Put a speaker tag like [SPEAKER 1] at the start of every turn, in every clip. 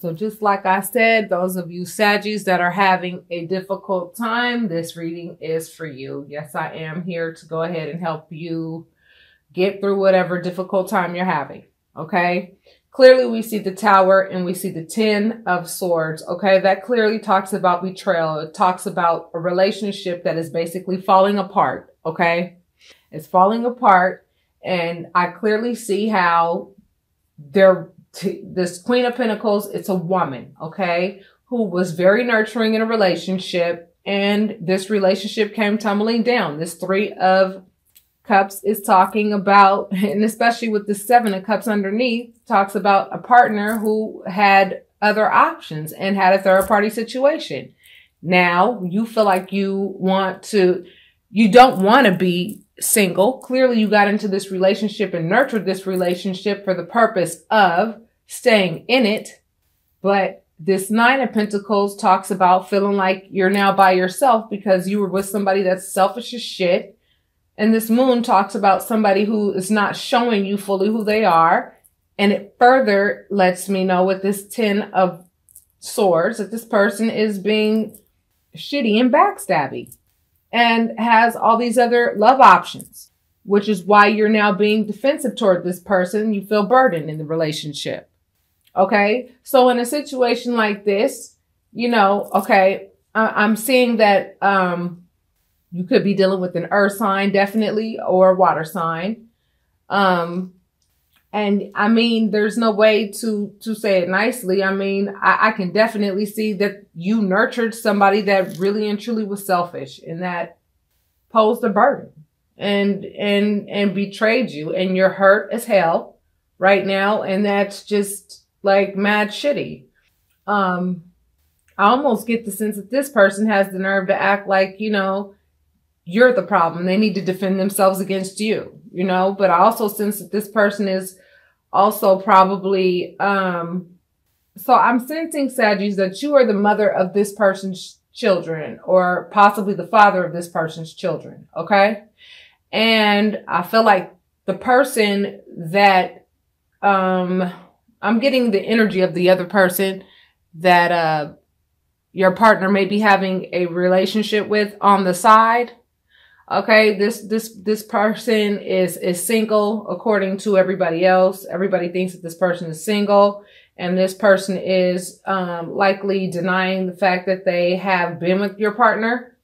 [SPEAKER 1] So just like I said, those of you Saggies that are having a difficult time, this reading is for you. Yes, I am here to go ahead and help you get through whatever difficult time you're having. Okay. Clearly we see the tower and we see the 10 of swords. Okay. That clearly talks about betrayal. It talks about a relationship that is basically falling apart. Okay. It's falling apart. And I clearly see how this queen of pentacles, it's a woman. Okay. Who was very nurturing in a relationship and this relationship came tumbling down. This three of Cups is talking about, and especially with the Seven of Cups underneath, talks about a partner who had other options and had a third party situation. Now you feel like you want to, you don't want to be single. Clearly you got into this relationship and nurtured this relationship for the purpose of staying in it. But this nine of pentacles talks about feeling like you're now by yourself because you were with somebody that's selfish as shit and this moon talks about somebody who is not showing you fully who they are. And it further lets me know with this 10 of swords that this person is being shitty and backstabby and has all these other love options, which is why you're now being defensive toward this person. You feel burdened in the relationship. Okay. So in a situation like this, you know, okay, I- am seeing that, um, you could be dealing with an earth sign, definitely, or a water sign. Um, and I mean, there's no way to to say it nicely. I mean, I, I can definitely see that you nurtured somebody that really and truly was selfish and that posed a burden and and and betrayed you, and you're hurt as hell right now, and that's just like mad shitty. Um, I almost get the sense that this person has the nerve to act like you know you're the problem. They need to defend themselves against you, you know, but I also sense that this person is also probably, um, so I'm sensing, Saggies, that you are the mother of this person's children or possibly the father of this person's children. Okay. And I feel like the person that, um, I'm getting the energy of the other person that, uh, your partner may be having a relationship with on the side. Okay this this this person is is single according to everybody else. Everybody thinks that this person is single and this person is um, likely denying the fact that they have been with your partner.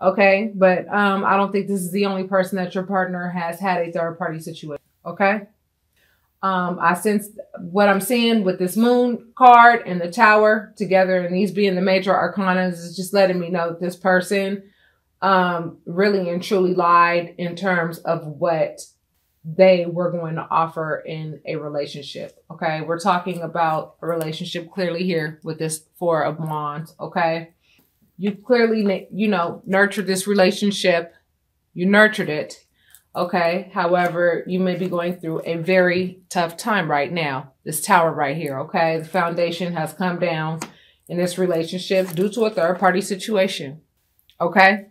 [SPEAKER 1] Okay but um, i don't think this is the only person that your partner has had a third party situation. Okay um, I sense what I'm seeing with this moon card and the tower together and these being the major arcana is just letting me know that this person um, really and truly lied in terms of what they were going to offer in a relationship. Okay. We're talking about a relationship clearly here with this four of wands. Okay. You clearly, you know, nurtured this relationship. You nurtured it. Okay. However, you may be going through a very tough time right now. This tower right here. Okay. The foundation has come down in this relationship due to a third party situation. Okay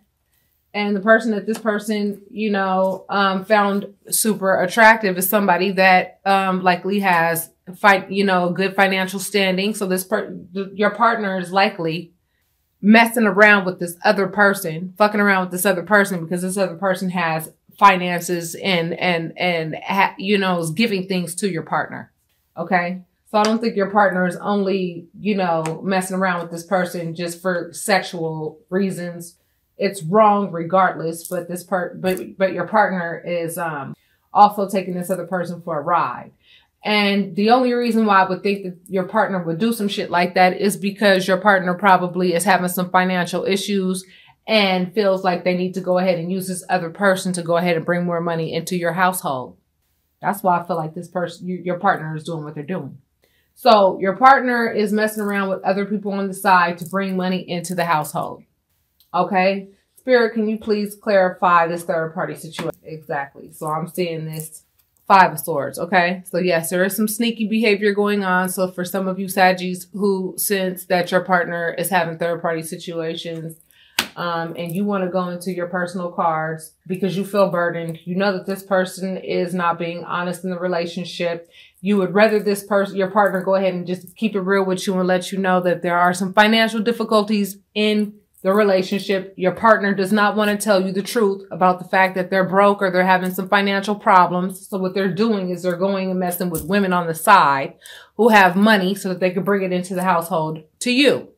[SPEAKER 1] and the person that this person, you know, um, found super attractive is somebody that um, likely has fight, you know, good financial standing. So this per- your partner is likely messing around with this other person, fucking around with this other person because this other person has finances and and and you know giving things to your partner. Okay. So I don't think your partner is only, you know, messing around with this person just for sexual reasons it's wrong regardless, but this part, but, but your partner is, um, also taking this other person for a ride. And the only reason why I would think that your partner would do some shit like that is because your partner probably is having some financial issues and feels like they need to go ahead and use this other person to go ahead and bring more money into your household. That's why I feel like this person, your partner is doing what they're doing. So your partner is messing around with other people on the side to bring money into the household. Okay. Spirit, can you please clarify this third party situation? Exactly. So I'm seeing this five of swords. Okay. So yes, there is some sneaky behavior going on. So for some of you Saggies who sense that your partner is having third party situations, um, and you want to go into your personal cards because you feel burdened. You know that this person is not being honest in the relationship. you would rather this person, your partner, go ahead and just keep it real with you and let you know that there are some financial difficulties in the relationship. Your partner does not want to tell you the truth about the fact that they're broke or they're having some financial problems. So what they're doing is they're going and messing with women on the side who have money so that they can bring it into the household to you.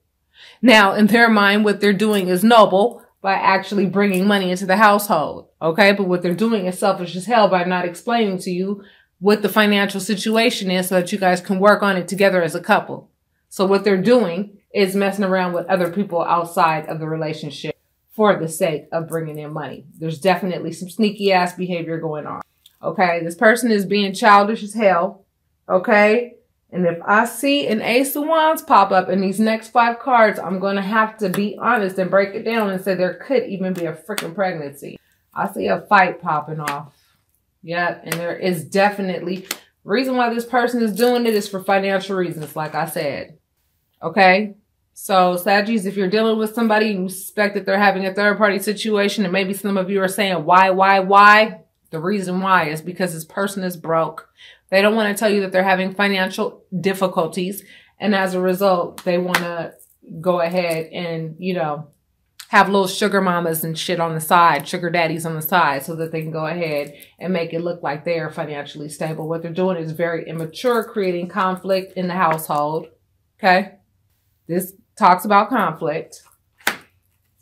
[SPEAKER 1] Now, in their mind, what they're doing is noble by actually bringing money into the household. Okay. But what they're doing is selfish as hell by not explaining to you what the financial situation is so that you guys can work on it together as a couple. So what they're doing is messing around with other people outside of the relationship for the sake of bringing in money. There's definitely some sneaky ass behavior going on. Okay. This person is being childish as hell. Okay. And if I see an ace of wands pop up in these next five cards, I'm going to have to be honest and break it down and say there could even be a freaking pregnancy. I see a fight popping off. Yep. and there is definitely reason why this person is doing it is for financial reasons, like I said. Okay. So Saggies, if you're dealing with somebody you suspect that they're having a third party situation, and maybe some of you are saying, why, why, why? The reason why is because this person is broke. They don't want to tell you that they're having financial difficulties. And as a result, they want to go ahead and, you know, have little sugar mamas and shit on the side, sugar daddies on the side, so that they can go ahead and make it look like they are financially stable. What they're doing is very immature, creating conflict in the household. Okay. This talks about conflict.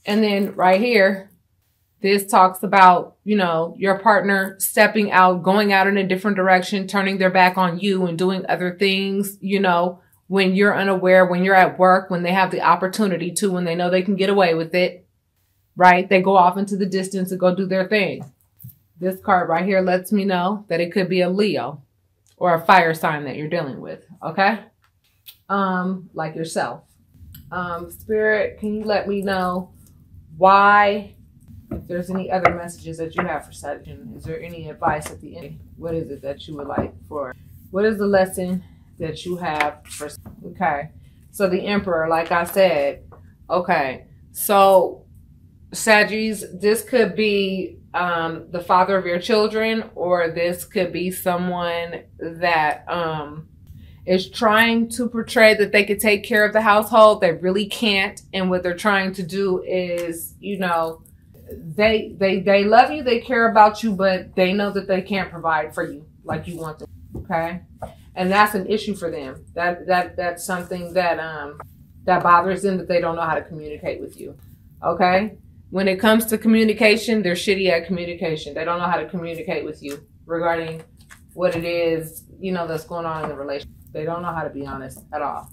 [SPEAKER 1] And then right here, this talks about, you know, your partner stepping out, going out in a different direction, turning their back on you and doing other things, you know, when you're unaware, when you're at work, when they have the opportunity to, when they know they can get away with it, right? They go off into the distance and go do their thing. This card right here lets me know that it could be a Leo or a fire sign that you're dealing with, okay? Um, like yourself. Um, Spirit, can you let me know why, if there's any other messages that you have for Sagittarius, is there any advice at the end? What is it that you would like for? What is the lesson that you have for okay so the emperor like i said okay so Saggies, this could be um, the father of your children, or this could be someone that um, is trying to portray that they could take care of the household. They really can't, and what they're trying to do is, you know, they they they love you, they care about you, but they know that they can't provide for you like you want them. Okay, and that's an issue for them. That that that's something that um that bothers them that they don't know how to communicate with you. Okay? When it comes to communication, they're shitty at communication. They don't know how to communicate with you regarding what it is, you know, that's going on in the relationship. They don't know how to be honest at all.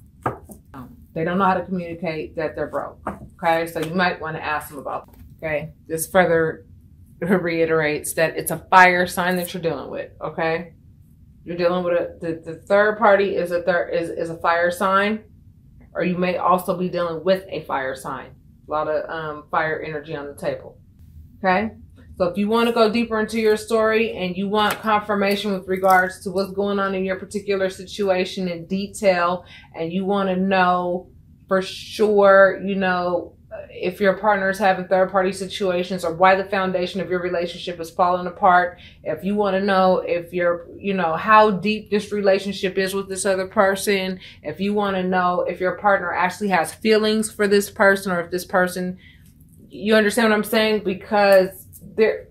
[SPEAKER 1] They don't know how to communicate that they're broke. Okay? So you might want to ask them about that. Okay? This further reiterates that it's a fire sign that you're dealing with. Okay? You're dealing with a the, the third party is a third is, is a fire sign, or you may also be dealing with a fire sign. A lot of um, fire energy on the table. Okay. So if you want to go deeper into your story and you want confirmation with regards to what's going on in your particular situation in detail, and you want to know for sure, you know, if your partner is having third party situations or why the foundation of your relationship is falling apart if you want to know if you're you know how deep this relationship is with this other person if you want to know if your partner actually has feelings for this person or if this person you understand what i'm saying? Because there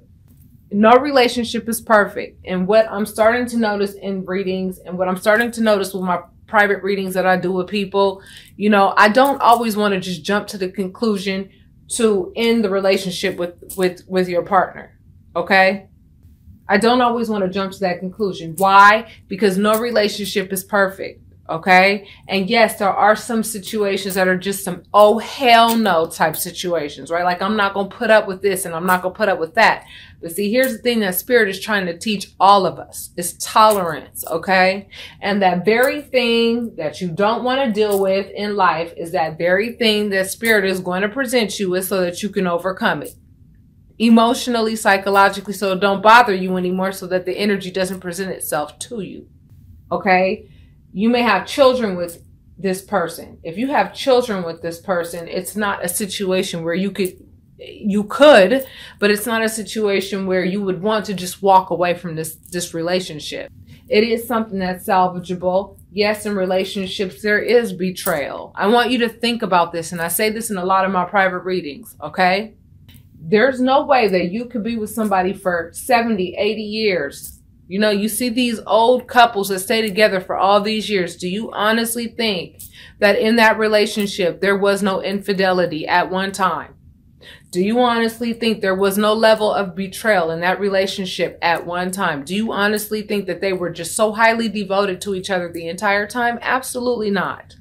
[SPEAKER 1] no relationship is perfect. And what i'm starting to notice in readings and what i'm starting to notice with my private readings that I do with people, you know, I don't always want to just jump to the conclusion to end the relationship with with with your partner. Okay? I don't always want to jump to that conclusion. Why? Because no relationship is perfect. Okay. And yes, there are some situations that are just some, oh, hell no type situations, right? Like I'm not going to put up with this and I'm not going to put up with that. But see, here's the thing that spirit is trying to teach all of us is tolerance. Okay. And that very thing that you don't want to deal with in life is that very thing that spirit is going to present you with so that you can overcome it emotionally, psychologically, so it don't bother you anymore so that the energy doesn't present itself to you. Okay you may have children with this person. If you have children with this person, it's not a situation where you could you could, but it's not a situation where you would want to just walk away from this this relationship. It is something that's salvageable. Yes, in relationships, there is betrayal. I want you to think about this, and I say this in a lot of my private readings, okay? There's no way that you could be with somebody for 70, 80 years. You know, you see these old couples that stay together for all these years. Do you honestly think that in that relationship there was no infidelity at one time? Do you honestly think there was no level of betrayal in that relationship at one time? Do you honestly think that they were just so highly devoted to each other the entire time? Absolutely not.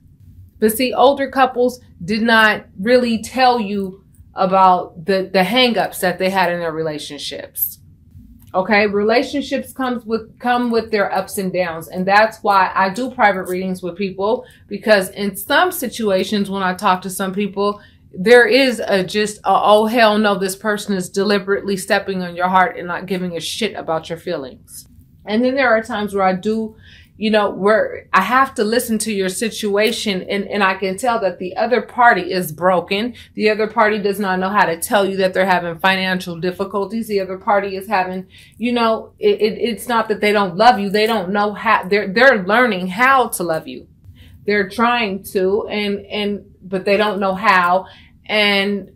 [SPEAKER 1] But see, older couples did not really tell you about the, the hangups that they had in their relationships. Okay, relationships comes with come with their ups and downs, and that's why I do private readings with people because in some situations when I talk to some people, there is a just a, oh hell no this person is deliberately stepping on your heart and not giving a shit about your feelings. And then there are times where i do you know where i have to listen to your situation and, and i can tell that the other party is broken. The other party does not know how to tell you that they're having financial difficulties. The other party is having you know it, it, it's not that they don't love you. They don't know how they're they're learning how to love you. They're trying to and and but they don't know how. And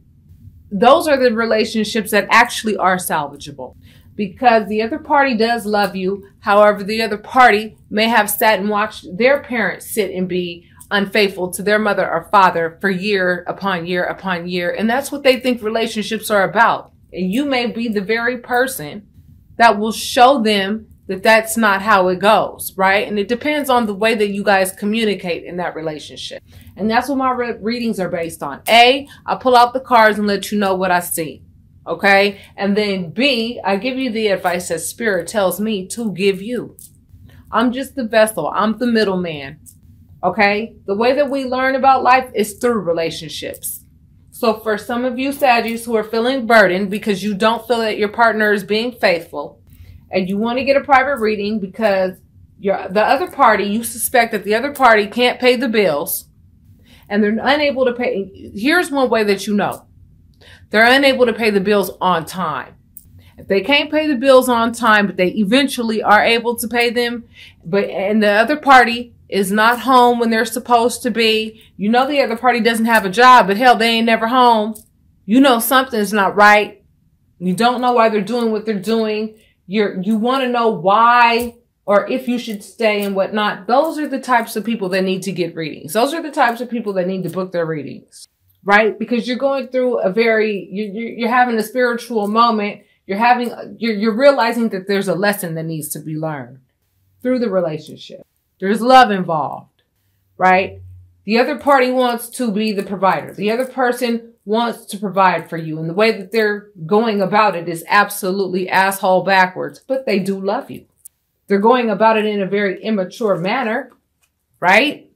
[SPEAKER 1] those are the relationships that actually are salvageable because the other party does love you however the other party may have sat and watched their parents sit and be unfaithful to their mother or father for year upon year upon year and that's what they think relationships are about and you may be the very person that will show them that that's not how it goes, right? And it depends on the way that you guys communicate in that relationship. And that's what my re- readings are based on. A, I pull out the cards and let you know what I see. Okay. And then B, I give you the advice that spirit tells me to give you. I'm just the vessel. I'm the middleman. Okay. The way that we learn about life is through relationships. So for some of you Saggies who are feeling burdened because you don't feel that your partner is being faithful, and you want to get a private reading because you're, the other party, you suspect that the other party can't pay the bills and they're unable to pay. Here's one way that you know they're unable to pay the bills on time. If they can't pay the bills on time, but they eventually are able to pay them, but and the other party is not home when they're supposed to be, you know the other party doesn't have a job, but hell, they ain't never home. You know something's not right. You don't know why they're doing what they're doing you're, you want to know why or if you should stay and whatnot. Those are the types of people that need to get readings. Those are the types of people that need to book their readings, right? Because you're going through a very, you're, you're having a spiritual moment. You're having, you're, you're realizing that there's a lesson that needs to be learned through the relationship. There's love involved, right? The other party wants to be the provider. The other person wants to provide for you. And the way that they're going about it is absolutely asshole backwards, but they do love you. They're going about it in a very immature manner, right?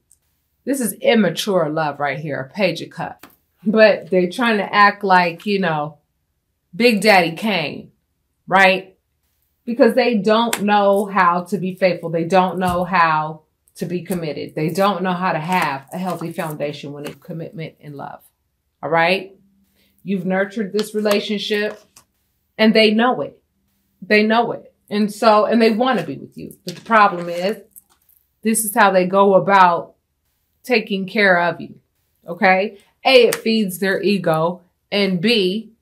[SPEAKER 1] This is immature love right here, a page of cup. But they're trying to act like, you know, Big Daddy Kane, right? Because they don't know how to be faithful. They don't know how to be committed. They don't know how to have a healthy foundation when it's commitment and love. All right. You've nurtured this relationship and they know it. They know it. And so, and they want to be with you. But the problem is, this is how they go about taking care of you. Okay. A, it feeds their ego. And B,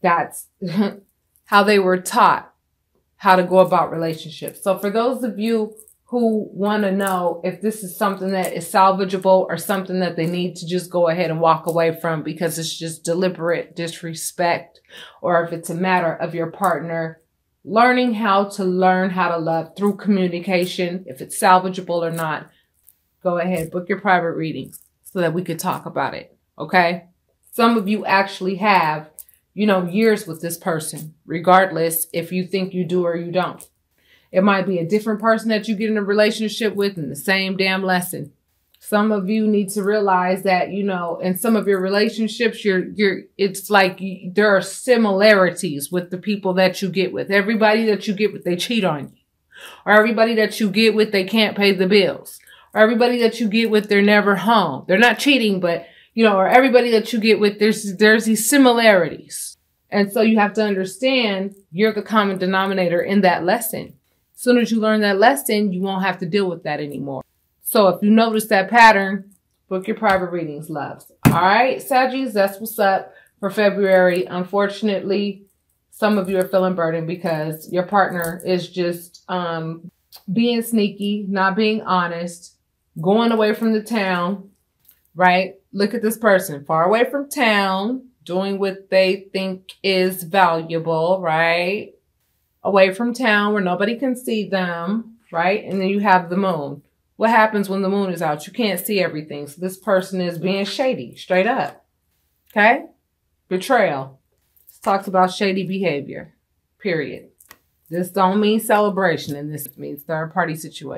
[SPEAKER 1] that's how they were taught how to go about relationships. So for those of you who want to know if this is something that is salvageable or something that they need to just go ahead and walk away from because it's just deliberate disrespect or if it's a matter of your partner learning how to learn how to love through communication, if it's salvageable or not, go ahead, book your private readings so that we could talk about it. Okay. Some of you actually have, you know, years with this person, regardless if you think you do or you don't. It might be a different person that you get in a relationship with in the same damn lesson. Some of you need to realize that, you know, in some of your relationships, you're, you're, it's like you, there are similarities with the people that you get with. Everybody that you get with, they cheat on you. Or everybody that you get with, they can't pay the bills. Or everybody that you get with, they're never home. They're not cheating, but, you know, or everybody that you get with, there's, there's these similarities. And so you have to understand you're the common denominator in that lesson. As soon as you learn that lesson, you won't have to deal with that anymore. So if you notice that pattern, book your private readings, loves. All right, Saggies, that's what's up for February. Unfortunately, some of you are feeling burdened because your partner is just um, being sneaky, not being honest, going away from the town, right? Look at this person far away from town, doing what they think is valuable, right? Away from town where nobody can see them, right? And then you have the moon. What happens when the moon is out? You can't see everything. So this person is being shady, straight up. Okay? Betrayal. This talks about shady behavior. Period. This don't mean celebration, and this means third party situation.